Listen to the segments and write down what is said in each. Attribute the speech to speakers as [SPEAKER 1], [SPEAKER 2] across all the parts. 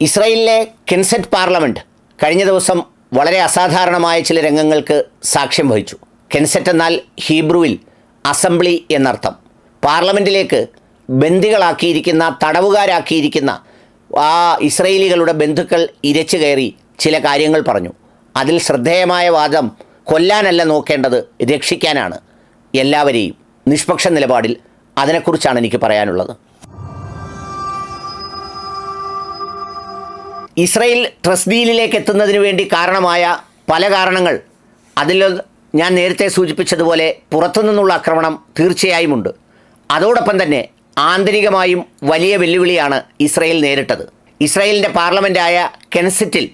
[SPEAKER 1] ഇസ്രയേലിലെ കെൻസെറ്റ് പാർലമെന്റ് കഴിഞ്ഞ ദിവസം വളരെ അസാധാരണമായ ചില രംഗങ്ങൾക്ക് സാക്ഷ്യം വഹിച്ചു. കെൻസെറ്റ് എന്നാൽ ഹീബ്രുവിൽ അസംബ്ലി എന്നർത്ഥം. പാർലമെന്റിലേക്ക് ബന്ദികളാക്കിയിരിക്കുന്ന തടവുകാരാക്കിയിരിക്കുന്ന ആ ഇസ്രയേലികളുടെ ബന്ധുക്കൾ ഇരച്ചു കയറി ചില കാര്യങ്ങൾ പറഞ്ഞു. അതിൽ ശ്രദ്ധേയമായ വാദം കൊല്ലാനല്ല നോക്കേണ്ടത് രക്ഷിക്കാനാണ് എല്ലാവരെയും. നിഷ്പക്ഷ നിലപാടിൽ അതിനെക്കുറിച്ചാണ് എനിക്ക് പറയാനുള്ളത്. ഇസ്രയേൽ ട്രസ്ബീലിലേക്ക് എത്തുന്നതിന് വേണ്ടി കാരണമായ പല കാരണങ്ങൾ. അതിൽ ഞാൻ നേരത്തെ സൂചിപ്പിച്ചതുപോലെ പുറത്തുനിന്നുള്ള ആക്രമണം തീർച്ചയായുമുണ്ട്. അതോടൊപ്പം തന്നെ ആന്തരികമായും വലിയ വെല്ലുവിളിയാണ് ഇസ്രയേൽ നേരിട്ടത്. ഇസ്രയേലിന്റെ പാർലമെന്റായ കെൻസിറ്റിൽ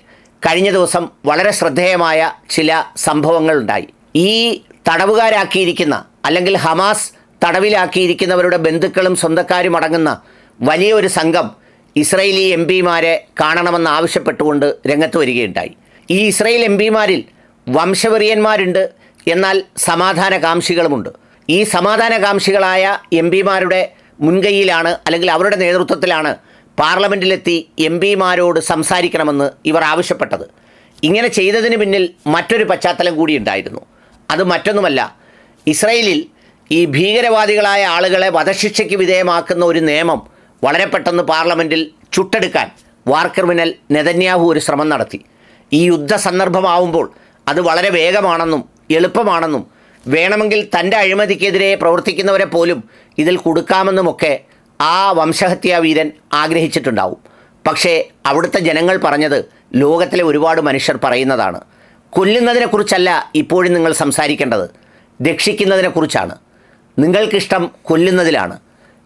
[SPEAKER 1] കഴിഞ്ഞ ദിവസം വളരെ ശ്രദ്ധേയമായ ചില സംഭവങ്ങളുണ്ടായി ഈ തടവുകാരാക്കിയിരിക്കുന്ന അല്ലെങ്കിൽ ഹമാസ് തടവിലാക്കിയിരിക്കുന്നവരുടെ ബന്ധുക്കളും സ്വന്തക്കാരും അടങ്ങുന്ന വലിയൊരു സംഘം ഇസ്രയേലി എം പിമാരെ കാണണമെന്ന് ആവശ്യപ്പെട്ടുകൊണ്ട് രംഗത്ത് വരികയുണ്ടായി. ഈ ഇസ്രയേൽ എം പിമാരിൽ വംശവെറിയന്മാരുണ്ട് എന്നാൽ സമാധാനകാംക്ഷികളുമുണ്ട്. ഈ സമാധാനകാംക്ഷികളായ എം പിമാരുടെ മുൻകൈയിലാണ് അല്ലെങ്കിൽ അവരുടെ നേതൃത്വത്തിലാണ് പാർലമെന്റിലെത്തി എം പിമാരോട് സംസാരിക്കണമെന്ന് ഇവർ ആവശ്യപ്പെട്ടത്. ഇങ്ങനെ ചെയ്തതിന് പിന്നിൽ മറ്റൊരു പശ്ചാത്തലം കൂടി ഉണ്ടായിരുന്നു. അത് മറ്റൊന്നുമല്ല ഇസ്രയേലിൽ ഈ ഭീകരവാദികളായ ആളുകളെ വധശിക്ഷയ്ക്ക് വിധേയമാക്കുന്ന ഒരു നിയമം വളരെ പെട്ടെന്ന് പാർലമെന്റിൽ ചുട്ടെടുക്കാൻ വാർ ക്രിമിനൽ നെതന്യാഹു ഒരു ശ്രമം നടത്തി. ഈ യുദ്ധ സന്ദർഭമാവുമ്പോൾ അത് വളരെ വേഗമാണെന്നും എളുപ്പമാണെന്നും വേണമെങ്കിൽ തന്റെ അഴിമതിക്കെതിരെ പ്രവർത്തിക്കുന്നവരെ പോലും ഇതിൽ കൊടുക്കാമെന്നുമൊക്കെ ആ വംശഹത്യാ വീരൻ ആഗ്രഹിച്ചിട്ടുണ്ടാവും. പക്ഷേ അവിടുത്തെ ജനങ്ങൾ പറഞ്ഞത് ലോകത്തിലെ ഒരുപാട് മനുഷ്യർ പറയുന്നതാണ്. കൊല്ലുന്നതിനെക്കുറിച്ചല്ല ഇപ്പോഴും നിങ്ങൾ സംസാരിക്കേണ്ടത്. രക്ഷിക്കുന്നതിനെക്കുറിച്ചാണ്. നിങ്ങൾക്കിഷ്ടം കൊല്ലുന്നതിലാണ്.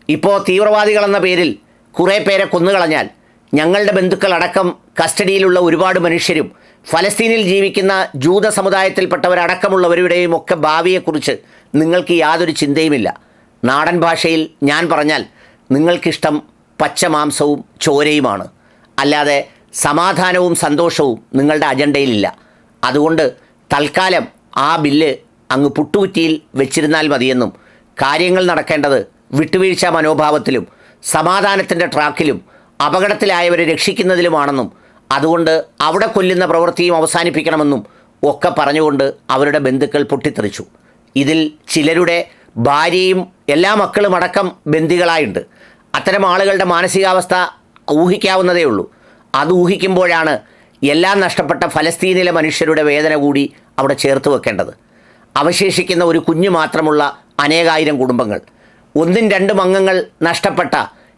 [SPEAKER 1] ഇപ്പോൾ തീവ്രവാദികളെന്ന പേരിൽ കുറേ പേരെ കൊന്നുകളഞ്ഞാൽ ഞങ്ങളുടെ ബന്ധുക്കളടക്കം കസ്റ്റഡിയിലുള്ള ഒരുപാട് മനുഷ്യരും ഫലസ്തീനിൽ ജീവിക്കുന്ന ജൂത സമുദായത്തിൽപ്പെട്ടവരടക്കമുള്ളവരുടെയും ഒക്കെ ഭാവിയെക്കുറിച്ച് നിങ്ങൾക്ക് യാതൊരു ചിന്തയുമില്ല. നാടൻ ഭാഷയിൽ ഞാൻ പറഞ്ഞാൽ നിങ്ങൾക്കിഷ്ടം പച്ചമാംസവും ചോരയുമാണ്. അല്ലാതെ സമാധാനവും സന്തോഷവും നിങ്ങളുടെ അജണ്ടയിലില്ല. അതുകൊണ്ട് തൽക്കാലം ആ ബില്ല് അങ്ങ് പുട്ടുകുറ്റിയിൽ വെച്ചിരുന്നാൽ മതിയെന്നും കാര്യങ്ങൾ നടക്കേണ്ടത് വിട്ടുവീഴ്ച മനോഭാവത്തിലും സമാധാനത്തിന്റെ ട്രാക്കിലും അപകടത്തിലായവരെ രക്ഷിക്കുന്നതിലുമാണെന്നും അതുകൊണ്ട് അവിടെ കൊല്ലുന്ന പ്രവൃത്തിയും അവസാനിപ്പിക്കണമെന്നും ഒക്കെ പറഞ്ഞുകൊണ്ട് അവരുടെ ബന്ധുക്കൾ പൊട്ടിത്തെറിച്ചു. ഇതിൽ ചിലരുടെ ഭാര്യയും എല്ലാ മക്കളും അടക്കം ബന്ദികളായുണ്ട് അത്തരം ആളുകളുടെ മാനസികാവസ്ഥ ഊഹിക്കാവുന്നതേ ഉള്ളൂ. അത് ഊഹിക്കുമ്പോഴാണ് എല്ലാം നഷ്ടപ്പെട്ട ഫലസ്തീനിലെ മനുഷ്യരുടെ വേദന കൂടി അവിടെ ചേർത്ത് വെക്കേണ്ടത്. അവശേഷിക്കുന്ന ഒരു കുഞ്ഞു മാത്രമുള്ള അനേകായിരം കുടുംബങ്ങൾ. ഒന്നും രണ്ടും അംഗങ്ങൾ നഷ്ടപ്പെട്ട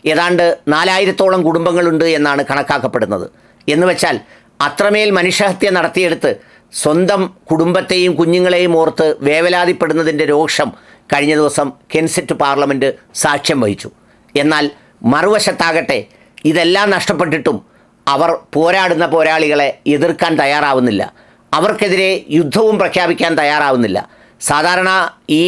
[SPEAKER 1] ഏതാണ്ട് നാലായിരത്തോളം കുടുംബങ്ങളുണ്ട് എന്നാണ് കണക്കാക്കപ്പെടുന്നത്. എന്ന് വെച്ചാൽ അത്രമേൽ മനുഷ്യഹത്യ നടത്തിയെടുത്ത് സ്വന്തം കുടുംബത്തെയും കുഞ്ഞുങ്ങളെയും ഓർത്ത് വേവലാതിപ്പെടുന്നതിന്റെ രോഷം കഴിഞ്ഞ ദിവസം കെൻസെറ്റ് പാർലമെന്റ് സാക്ഷ്യം വഹിച്ചു. എന്നാൽ മറുവശത്താകട്ടെ ഇതെല്ലാം നഷ്ടപ്പെട്ടിട്ടും അവർ പോരാടുന്ന പോരാളികളെ എതിർക്കാൻ തയ്യാറാവുന്നില്ല. അവർക്കെതിരെ യുദ്ധവും പ്രഖ്യാപിക്കാൻ തയ്യാറാവുന്നില്ല. സാധാരണ ഈ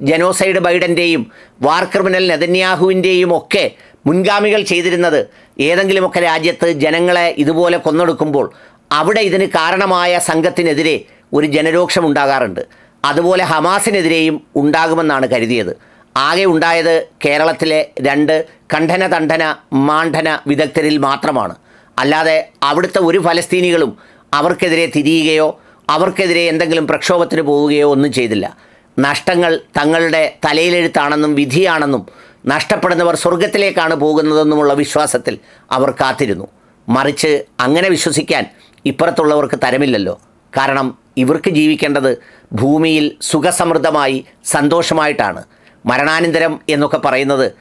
[SPEAKER 1] ജനോസൈഡ് ബൈഡന്റെയും വാർ ക്രിമിനൽ നെതന്യാഹുവിന്റെയും ഒക്കെ മുൻഗാമികൾ ചെയ്തിരുന്നത് ഏതെങ്കിലുമൊക്കെ രാജ്യത്ത് ജനങ്ങളെ ഇതുപോലെ കൊന്നൊടുക്കുമ്പോൾ അവിടെ ഇതിന് കാരണമായ സംഘത്തിനെതിരെ ഒരു ജനരോക്ഷം ഉണ്ടാകാറുണ്ട്. അതുപോലെ ഹമാസിനെതിരെയും ഉണ്ടാകുമെന്നാണ് കരുതിയത്. ആകെ ഉണ്ടായത് കേരളത്തിലെ രണ്ട് കണ്ഠന തണ്ഠന മാണ്ഡന വിദഗ്ധരിൽ മാത്രമാണ്. അല്ലാതെ അവിടുത്തെ ഒരു ഫലസ്തീനികളും അവർക്കെതിരെ തിരിയുകയോ അവർക്കെതിരെ എന്തെങ്കിലും പ്രക്ഷോഭത്തിന് പോവുകയോ ഒന്നും ചെയ്തില്ല. നഷ്ടങ്ങൾ തങ്ങളുടെ തലയിലെഴുത്താണെന്നും വിധിയാണെന്നും നഷ്ടപ്പെടുന്നവർ സ്വർഗത്തിലേക്കാണ് പോകുന്നതെന്നുമുള്ള വിശ്വാസത്തിൽ അവർ കാത്തിരുന്നു. മറിച്ച് അങ്ങനെ വിശ്വസിക്കാൻ ഇപ്പുറത്തുള്ളവർക്ക് തരമില്ലല്ലോ. കാരണം ഇവർക്ക് ജീവിക്കേണ്ടത് ഭൂമിയിൽ സുഖസമൃദ്ധമായി സന്തോഷമായിട്ടാണ്. മരണാനന്തരം എന്നൊക്കെ പറയുന്നത്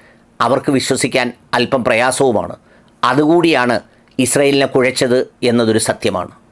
[SPEAKER 1] അവർക്ക് വിശ്വസിക്കാൻ അല്പം പ്രയാസവുമാണ്. അതുകൂടിയാണ് ഇസ്രയേലിനെ കുഴച്ചത് എന്നതൊരു സത്യമാണ്.